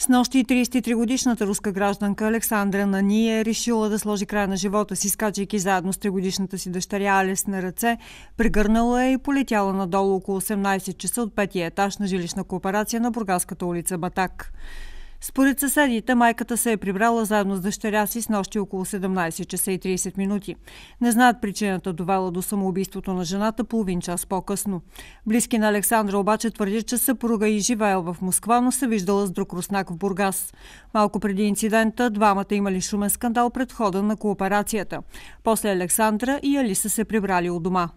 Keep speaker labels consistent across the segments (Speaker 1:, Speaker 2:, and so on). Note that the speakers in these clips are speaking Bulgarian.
Speaker 1: С нощи 33-годишната руска гражданка Александра Нани е решила да сложи край на живота си, скачайки заедно с 3-годишната си дъщеря Алес на ръце. Прегърнала е и полетяла надолу около 18 часа от петия етаж на жилищна кооперация на Бургаската улица Батак. Според съседите, майката се е прибрала заедно с дъщеря си с нощи около 17 часа и 30 минути. Не знаят причината довела до самоубийството на жената половин час по-късно. Близки на Александра обаче твърдят, че съпруга и живеел в Москва, но се виждала с друг руснак в Бургас. Малко преди инцидента, двамата имали шумен скандал пред хода на кооперацията. После Александра и Алиса се прибрали от дома.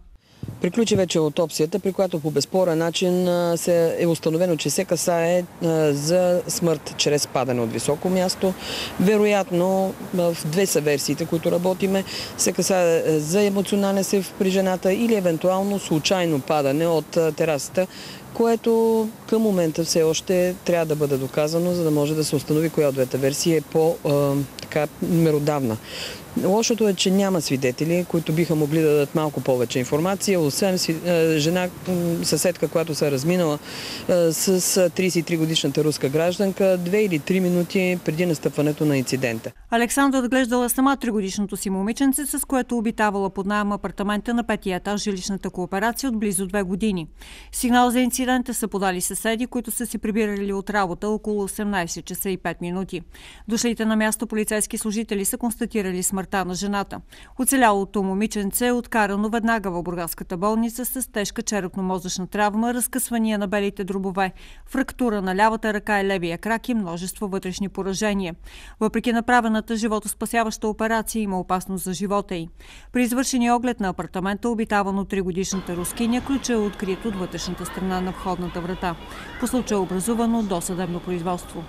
Speaker 2: Приключи вече аутопсията, при която по безспорен начин се е установено, че се касае за смърт чрез падане от високо място. Вероятно, в две са версиите, които работиме, се касае за емоционален сев при жената или евентуално случайно падане от терасата, което към момента все още трябва да бъде доказано, за да може да се установи коя от двете версии е по-меродавна. Лошото е, че няма свидетели, които биха могли да дадат малко повече информация, освен жена, съседка, която се е разминала с 33 годишната руска гражданка, две или три минути преди настъпването на инцидента.
Speaker 1: Александра отглеждала сама 3 годишното си момиченце, с което обитавала под найем апартамента на петия етаж жилищната кооперация от близо две години. Сигнал за инцидента са подали съседи, които са си прибирали от работа около 18 часа и 5 минути. Дошлите на място полицейски служители са констатирали смърт смъртта на жената. Оцелялото момиченце е откарано веднага в Бургаската болница с тежка черепно-мозъчна травма, разкъсвания на белите дробове, фрактура на лявата ръка и левия крак и множество вътрешни поражения. Въпреки направената животоспасяваща операция има опасност за живота й. При извършения оглед на апартамента, обитаван от 3-годишната рускиня, ключа е открит от вътрешната страна на входната врата. По случая е образувано досъдебно производство.